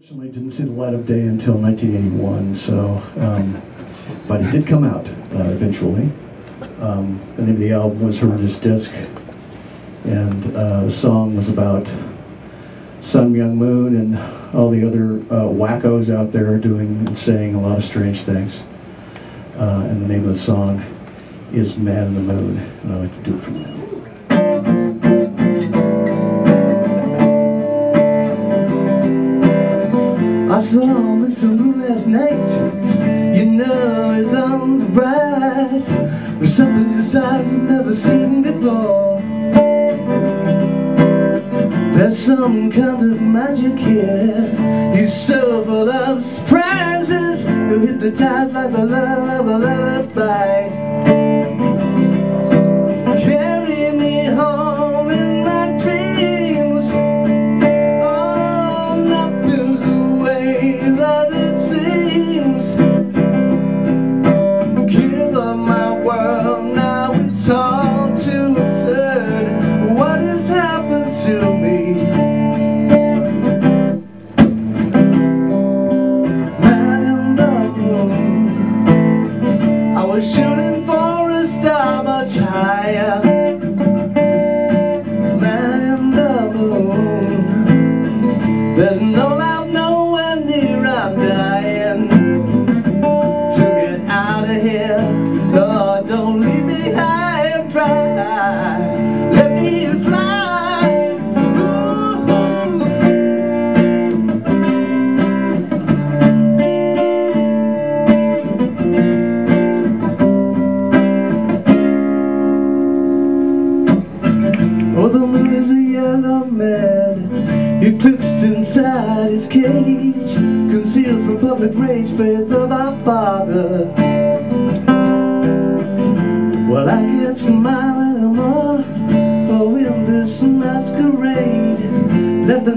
Unfortunately, didn't see the light of day until 1981, so, um, but it did come out uh, eventually. Um, the name of the album was Horrendous Disc, and uh, the song was about Sun Myung Moon and all the other uh, wackos out there doing and saying a lot of strange things. Uh, and the name of the song is Man in the Moon, and I'd like to do it from you. I saw Mr. Moon last night You know he's on the rise. There's something in his eyes I've never seen before. There's some kind of magic here. He's so full of surprises. You're hypnotized like the love of a lullaby was shooting for a star much higher. Man in the moon. There's no love nowhere near, I'm dying To get out of here Lord, don't leave me high and dry Let me fly Eclipsed inside his cage Concealed from public rage Faith of our father. Well, I can't smile anymore Oh, in this masquerade. Let the